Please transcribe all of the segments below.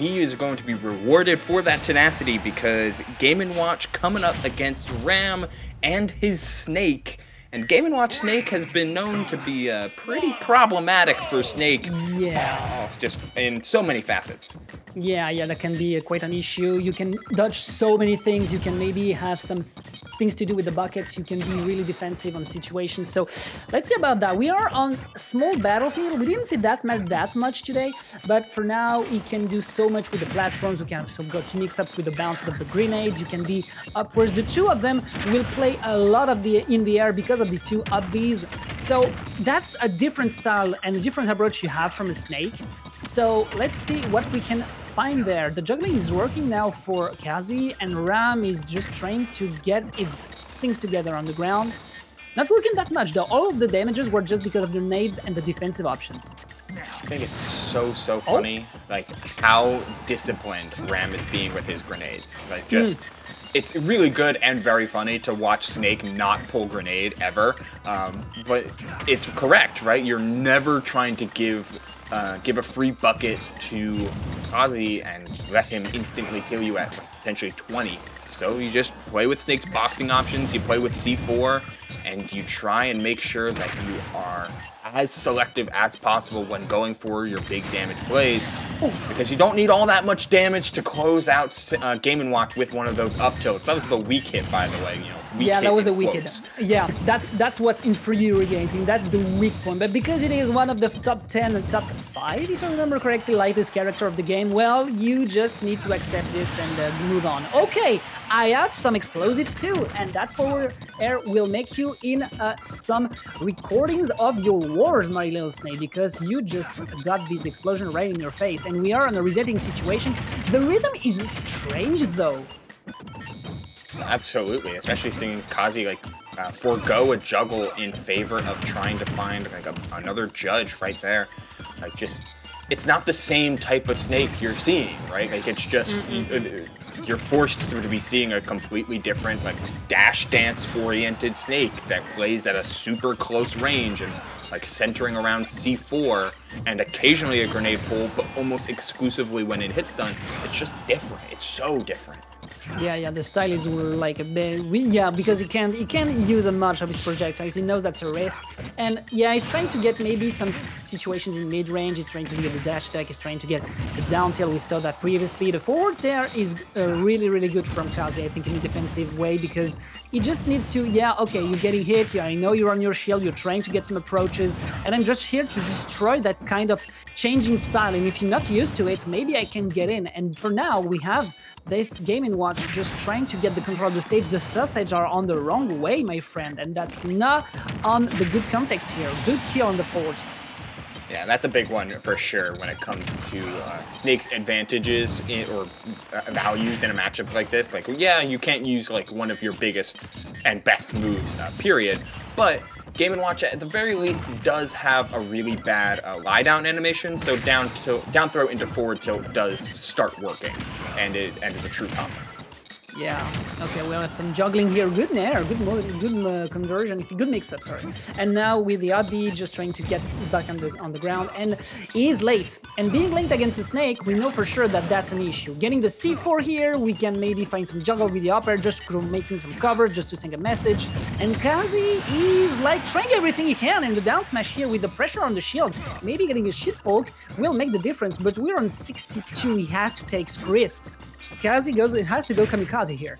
he is going to be rewarded for that tenacity because Game & Watch coming up against Ram and his Snake. And Game & Watch Snake has been known to be uh, pretty problematic for Snake. Yeah. Oh, just in so many facets. Yeah, yeah, that can be quite an issue. You can dodge so many things. You can maybe have some things to do with the buckets. You can be really defensive on situations. So let's see about that. We are on small battlefield. We didn't see that much that much today, but for now he can do so much with the platforms. We can have some good mix up with the bounces of the grenades. You can be upwards. The two of them will play a lot of the in the air because of the two up Bs. So that's a different style and a different approach you have from a snake. So let's see what we can find there. The juggling is working now for Kazi, and Ram is just trying to get its things together on the ground. Not working that much though. All of the damages were just because of the nades and the defensive options. I think it's so so funny, oh. like how disciplined Ram is being with his grenades. Like hmm. just. Mm it's really good and very funny to watch Snake not pull grenade ever. Um, but it's correct, right? You're never trying to give uh, give a free bucket to Kazi and let him instantly kill you at potentially 20. So you just play with Snake's boxing options, you play with C4, and you try and make sure that you are as selective as possible when going for your big damage plays, because you don't need all that much damage to close out uh, Game & Watch with one of those up tilts. That was the weak hit, by the way, you know. yeah, that was a weak hit. Yeah, that's that's what's infuriating. That's the weak point. But because it is one of the top 10 and top 5, if I remember correctly, lightest character of the game, well, you just need to accept this and uh, move on. Okay, I have some explosives too, and that forward air will make you in uh, some recordings of your wars, my little snake, because you just got this explosion right in your face, and we are in a resetting situation. The rhythm is strange, though. Absolutely, especially seeing Kazi like uh, forego a juggle in favor of trying to find like a, another judge right there. Like just, it's not the same type of snake you're seeing, right? Like it's just mm. You're forced to be seeing a completely different like dash dance oriented snake that plays at a super close range and like centering around C4 and occasionally a grenade pull, but almost exclusively when it hits stun. It's just different. It's so different. Yeah, yeah, the style is like a bit, yeah, because he can't, he can't use a much of his projectiles, he knows that's a risk, and yeah, he's trying to get maybe some situations in mid-range, he's trying to get the dash attack, he's trying to get the down tilt, we saw that previously, the forward there is uh, really, really good from Kazi, I think, in a defensive way, because he just needs to, yeah, okay, you're getting hit, yeah, I know you're on your shield, you're trying to get some approaches, and I'm just here to destroy that kind of changing style, and if you're not used to it, maybe I can get in, and for now, we have this Game & Watch just trying to get the control of the stage. The sausage are on the wrong way, my friend, and that's not on the good context here. Good kill on the forward. Yeah, that's a big one for sure when it comes to uh, Snake's advantages in, or uh, values in a matchup like this. Like, yeah, you can't use like one of your biggest and best moves, uh, period. But Game & Watch at the very least does have a really bad uh, lie down animation, so down to down throw into forward tilt does start working, and it and is a true combo. Yeah. Okay, we have some juggling here. Good nair, good good uh, conversion, good mix-up, sorry. And now with the odd just trying to get back on the on the ground, and he's late. And being late against the snake, we know for sure that that's an issue. Getting the C4 here, we can maybe find some juggle with the upper, just making some cover, just to send a message. And Kazi is like trying everything he can in the down smash here with the pressure on the shield. Maybe getting a shit poke will make the difference, but we're on 62, he has to take risks. Kazi goes, it has to go kamikaze here.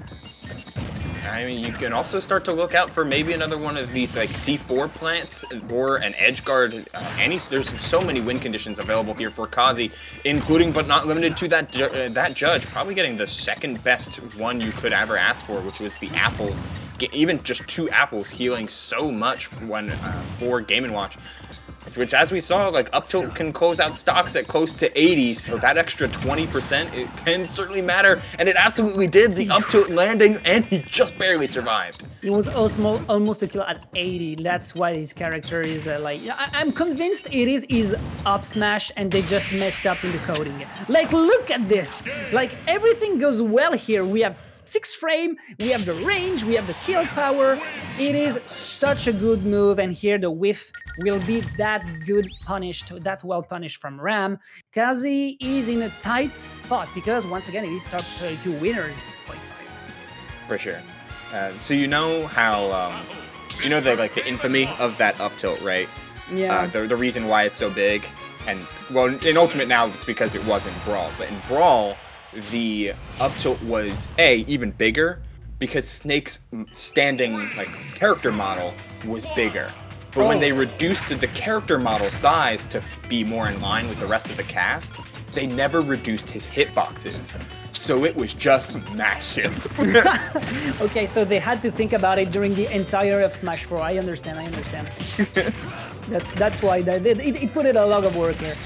I mean, you can also start to look out for maybe another one of these like C4 plants or an edge guard. Uh, any, there's so many win conditions available here for Kazi, including but not limited to that uh, that judge. Probably getting the second best one you could ever ask for, which was the apples. Get, even just two apples healing so much when uh, for Game & Watch which as we saw, like up tilt can close out stocks at close to 80, so that extra 20%, it can certainly matter, and it absolutely did, the up tilt landing, and he just barely survived. It was almost, almost a kill at 80, that's why his character is uh, like, I am convinced it is his up smash, and they just messed up in the coding. Like, look at this! Like, everything goes well here, we have six frame, we have the range, we have the kill power. It is such a good move, and here the whiff will be that good punished, that well punished from Ram. Kazi is in a tight spot because once again it is top 32 winners. For sure. Uh, so you know how um, you know the like the infamy of that up tilt, right? Yeah. Uh, the, the reason why it's so big, and well, in Ultimate now it's because it was in Brawl, but in Brawl, the up tilt was a even bigger because Snake's standing like character model was bigger. But when Oh. they reduced the character model size to be more in line with the rest of the cast, they never reduced his hitboxes. So it was just massive. Okay, so they had to think about it during the entire of Smash 4. I understand, I understand. that's that's why they, they, it, it put in a lot of work here.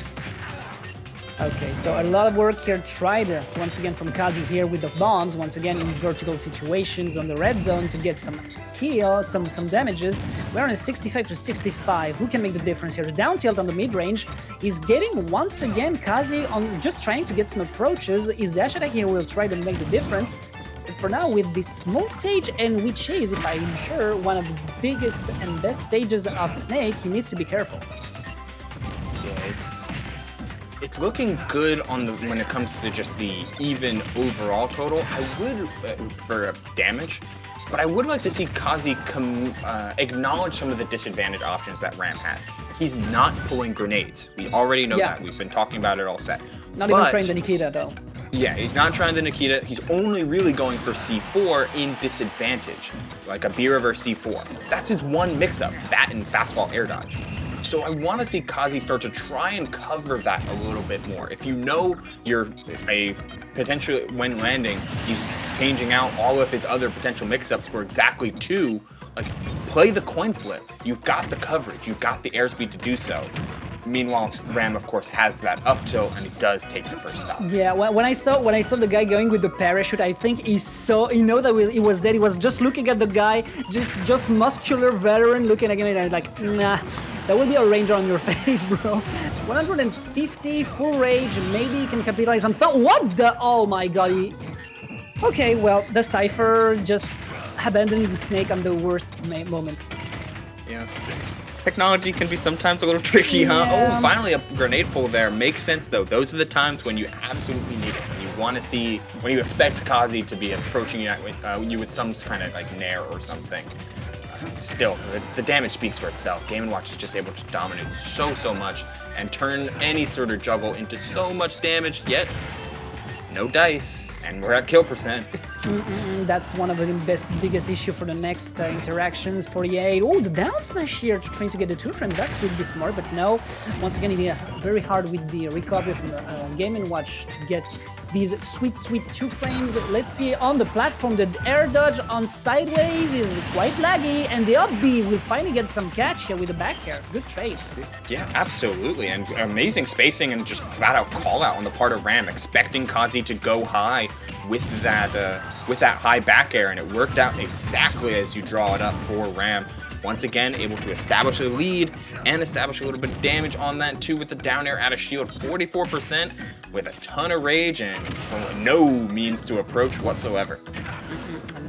Okay, so a lot of work here tried uh, once again from Kazi here with the bombs, once again in vertical situations on the red zone to get some heal, some some damages. We're on a 65 to 65. Who can make the difference here? The down tilt on the mid range is getting once again Kazi on just trying to get some approaches. Is dash attack here will try to make the difference. But for now, with this small stage, and which is, if I'm sure, one of the biggest and best stages of Snake, he needs to be careful. It's looking good on the when it comes to just the even overall total. I would uh, for damage, but I would like to see Kazi com- uh, acknowledge some of the disadvantage options that Ram has. He's not pulling grenades. We already know Yeah. that. We've been talking about it all set. Not even But- trying the Nikita though. yeah, he's not trying the Nikita. He's only really going for C4 in disadvantage, like a B reverse C4. That's his one mix-up, that and fast fall air dodge. So I want to see Kazi start to try and cover that a little bit more. If you know you're a potential when landing, he's changing out all of his other potential mix-ups for exactly two. Like, play the coin flip. You've got the coverage. You've got the airspeed to do so. Meanwhile, Ram, of course, has that up tilt, and he does take the first stock. Yeah, when I saw when I saw the guy going with the parachute, I think he saw he know that he was dead. He was just looking at the guy, just just muscular veteran looking at him, and I'm like, nah, that will be a ranger on your face, bro. 150 full rage, maybe he can capitalize on. What the? Oh my god! He... Okay, well, the Cypher just abandoned the snake on the worst moment. Yes, technology can be sometimes a little tricky, huh? Oh, finally a grenade pull there. Makes sense though. Those are the times when you absolutely need it. When you want to see, when you expect Kazi to be approaching you uh, you with some kind of like nair or something. Still, the, the damage speaks for itself. Game & Watch is just able to dominate so, so much and turn any sort of juggle into so much damage, yet no dice, and we're at kill percent. Mm, That's one of the best, biggest issue for the next uh, interactions. 48. Oh, the down smash here to trying to get the two frame. That would be smart, but no. Once again, it uh, very hard with the recovery from the uh, Game and Watch to get these sweet, sweet two frames. Let's see on the platform. The air dodge on sideways is quite laggy, and the up B will finally get some catch here with the back air. Good trade. Yeah, absolutely. And amazing spacing and just flat out call out on the part of Ram, expecting Kazi to go high with that uh, with that high back air, and it worked out exactly as you draw it up for Ram. Once again, able to establish a lead and establish a little bit of damage on that too with the down air out of shield, 44% with a ton of rage and no means to approach whatsoever.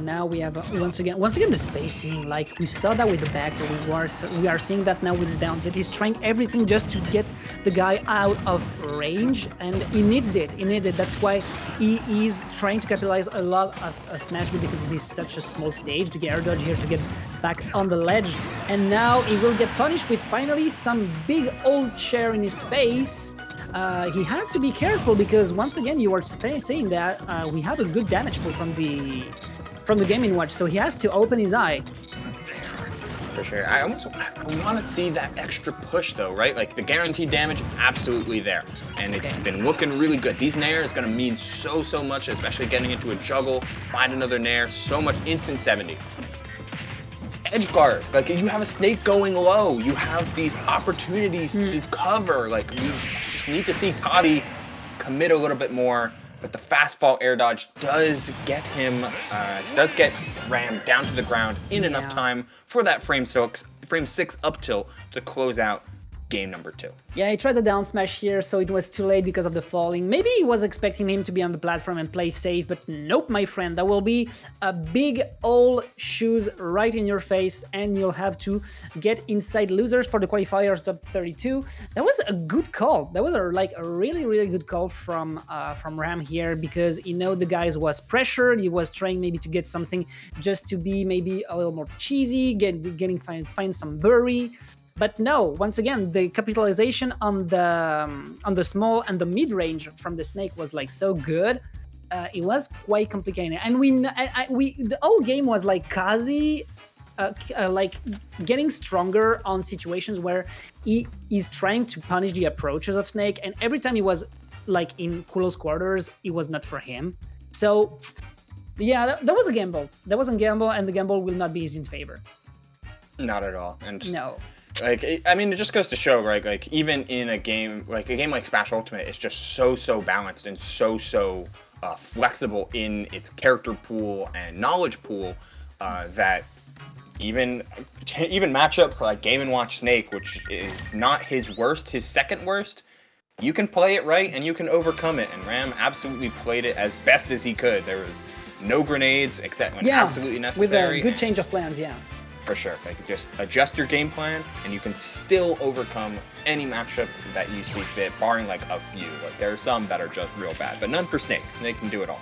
Now we have uh, once again, once again the spacing. Like we saw that with the back, but we are we are seeing that now with the down. He's trying everything just to get the guy out of range, and he needs it. He needs it. That's why he is trying to capitalize a lot of uh, Smash because it is such a small stage to get air dodge here to get back on the ledge. And now he will get punished with finally some big old chair in his face. Uh, he has to be careful because once again you are saying that uh, we have a good damage pool from the from the Game & Watch, so he has to open his eye. For sure. I almost I want to see that extra push though, right? Like the guaranteed damage, absolutely there. And it's been looking really good. These nair is going to mean so, so much, especially getting into a juggle, find another nair, so much instant 70. Edge guard, like you have a snake going low. You have these opportunities hmm. to cover. Like we just need to see Kazi commit a little bit more. But the fast fall air dodge does get him, uh, does get Ram down to the ground in enough time for that frame six, frame six up tilt to close out game number two. Yeah, he tried the down smash here, so it was too late because of the falling. Maybe he was expecting him to be on the platform and play safe, but nope, my friend. That will be a big old shoes right in your face, and you'll have to get inside losers for the qualifiers top 32. That was a good call. That was a, like a really, really good call from uh, from Ram here because you know the guys was pressured. He was trying maybe to get something just to be maybe a little more cheesy, get, getting find find some bury. But no, once again, the capitalization on the um, on the small and the mid range from the snake was like so good. Uh, it was quite complicated, and we I, I, we the whole game was like Kazi. Uh, uh, like getting stronger on situations where he is trying to punish the approaches of Snake, and every time he was like in close quarters, it was not for him. So, yeah, that, that was a gamble. That was a gamble, and the gamble will not be in favor. Not at all. And no, like I mean, it just goes to show, right? Like even in a game like a game like Smash Ultimate, it's just so so balanced and so so uh, flexible in its character pool and knowledge pool uh, that even even matchups like Game and Watch Snake, which is not his worst, his second worst, you can play it right and you can overcome it. And Ram absolutely played it as best as he could. There was no grenades except when yeah, absolutely necessary. With a good change of plans, yeah for sure. Like just adjust your game plan and you can still overcome any matchup that you see fit, barring like a few. Like there are some that are just real bad, but none for Snake. Snake can do it all.